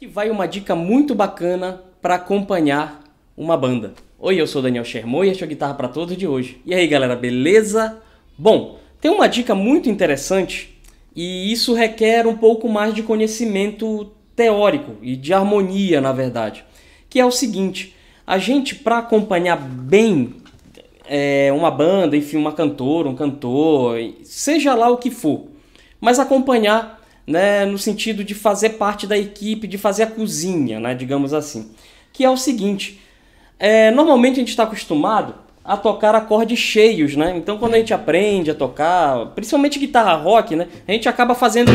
que vai uma dica muito bacana para acompanhar uma banda. Oi, eu sou Daniel Shermo e este é o Guitarra para Todos de hoje. E aí, galera, beleza? Bom, tem uma dica muito interessante e isso requer um pouco mais de conhecimento teórico e de harmonia, na verdade, que é o seguinte: a gente para acompanhar bem é, uma banda, enfim, uma cantora, um cantor, seja lá o que for, mas acompanhar né, no sentido de fazer parte da equipe, de fazer a cozinha, né, digamos assim. Que é o seguinte: é, normalmente a gente está acostumado a tocar acordes cheios, né? Então quando a gente aprende a tocar, principalmente guitarra rock, né, a gente acaba fazendo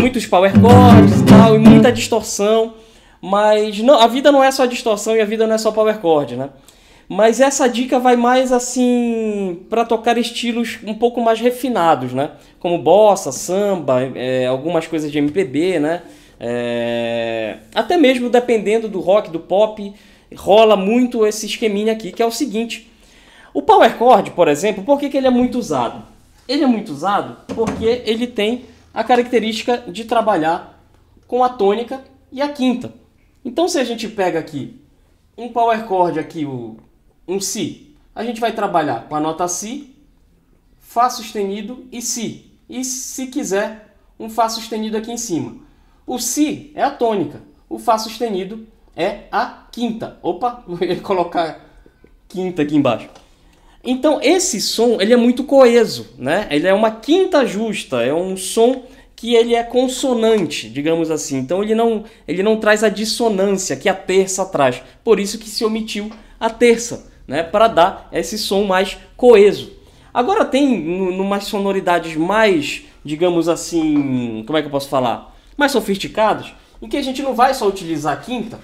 muitos power chords e tal, e muita distorção. Mas não, a vida não é só distorção e a vida não é só power chord, né? Mas essa dica vai mais assim para tocar estilos um pouco mais refinados, né? Como bossa, samba, é, algumas coisas de MPB, né? É, até mesmo dependendo do rock, do pop, rola muito esse esqueminha aqui, que é o seguinte. O power chord, por exemplo, por que, que ele é muito usado? Ele é muito usado porque ele tem a característica de trabalhar com a tônica e a quinta. Então se a gente pega aqui um power chord aqui, o um Si. A gente vai trabalhar com a nota Si, Fá sustenido e Si. E se quiser, um Fá sustenido aqui em cima. O Si é a tônica, o Fá sustenido é a quinta. Opa, ia colocar quinta aqui embaixo. Então esse som ele é muito coeso, né? Ele é uma quinta justa, é um som que ele é consonante, digamos assim. Então ele não, ele não traz a dissonância que a terça traz. Por isso que se omitiu a terça né, para dar esse som mais coeso. Agora tem numas sonoridades mais, digamos assim, como é que eu posso falar? Mais sofisticadas, em que a gente não vai só utilizar a quinta.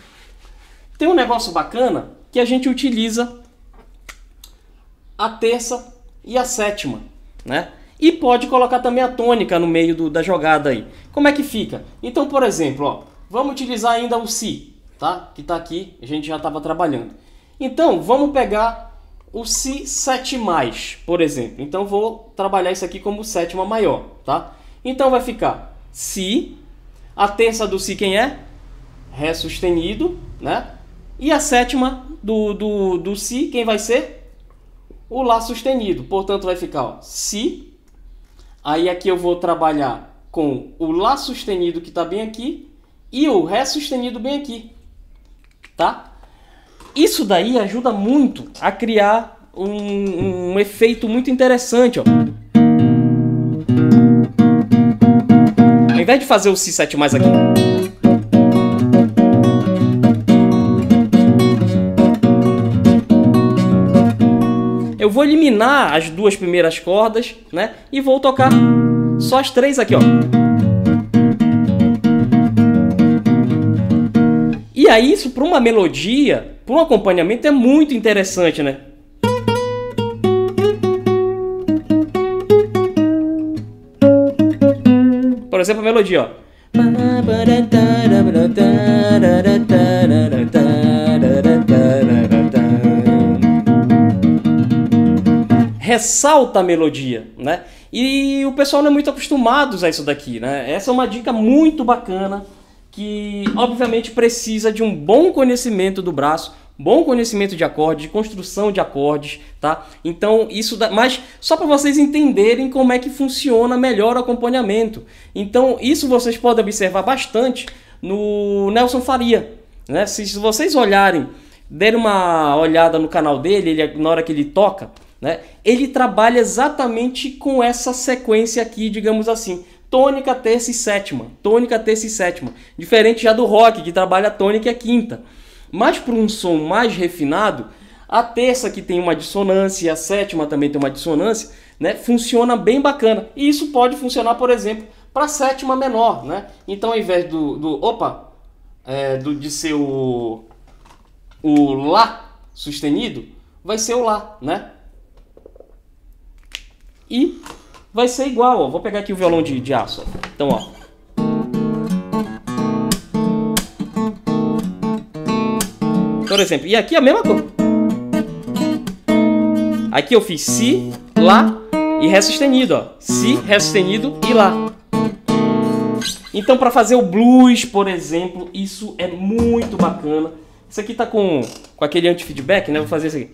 Tem um negócio bacana que a gente utiliza a terça e a sétima, né? E pode colocar também a tônica no meio do, da jogada aí. Como é que fica? Então, por exemplo, ó, vamos utilizar ainda o Si, tá? Que está aqui, a gente já estava trabalhando. Então, vamos pegar o Si 7 por exemplo. Então, vou trabalhar isso aqui como sétima maior, tá? Então, vai ficar Si, a terça do Si quem é? Ré sustenido, né? E a sétima do, do, do Si, quem vai ser? O Lá sustenido. Portanto, vai ficar ó, Si. Aí aqui eu vou trabalhar com o Lá sustenido que está bem aqui e o Ré sustenido bem aqui, tá? Isso daí ajuda muito a criar um, um efeito muito interessante, ó. Ao invés de fazer o Si7 mais aqui, eu vou eliminar as duas primeiras cordas, né? E vou tocar só as três aqui, ó. E aí isso para uma melodia para um acompanhamento é muito interessante, né? Por exemplo, a melodia, ó. Ressalta a melodia, né? E o pessoal não é muito acostumado a isso daqui, né? Essa é uma dica muito bacana que obviamente precisa de um bom conhecimento do braço, bom conhecimento de acordes, de construção de acordes, tá? Então isso dá, mas só para vocês entenderem como é que funciona melhor o acompanhamento. Então isso vocês podem observar bastante no Nelson Faria, né? Se, se vocês olharem, derem uma olhada no canal dele, ele, na hora que ele toca, né? Ele trabalha exatamente com essa sequência aqui, digamos assim tônica, terça e sétima. Tônica, terça e sétima. Diferente já do rock, que trabalha tônica e quinta. Mas para um som mais refinado, a terça que tem uma dissonância e a sétima também tem uma dissonância, né, funciona bem bacana. E isso pode funcionar, por exemplo, para sétima menor, né? Então, ao invés do, do opa, é, do, de ser o, o lá sustenido, vai ser o lá, né? E vai ser igual, ó. Vou pegar aqui o violão de, de aço. Então, ó. Por exemplo, e aqui a mesma coisa. Aqui eu fiz Si, Lá e Ré sustenido, ó. Si, Ré sustenido e Lá. Então, para fazer o blues, por exemplo, isso é muito bacana. Isso aqui tá com, com aquele anti-feedback, né? Vou fazer isso aqui.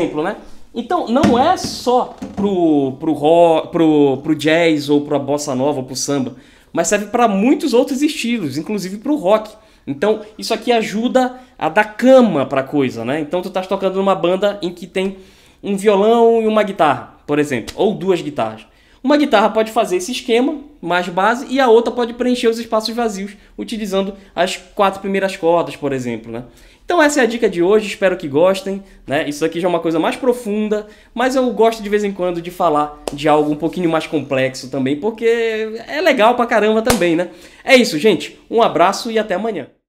Exemplo, né? Então, não é só pro, pro, pro, pro jazz ou pro bossa nova ou pro samba, mas serve para muitos outros estilos, inclusive pro rock. Então, isso aqui ajuda a dar cama pra coisa, né? Então, tu estás tocando numa banda em que tem um violão e uma guitarra, por exemplo, ou duas guitarras. Uma guitarra pode fazer esse esquema, mais base, e a outra pode preencher os espaços vazios, utilizando as quatro primeiras cordas, por exemplo, né? Então essa é a dica de hoje, espero que gostem, né? Isso aqui já é uma coisa mais profunda, mas eu gosto de vez em quando de falar de algo um pouquinho mais complexo também, porque é legal pra caramba também, né? É isso, gente. Um abraço e até amanhã.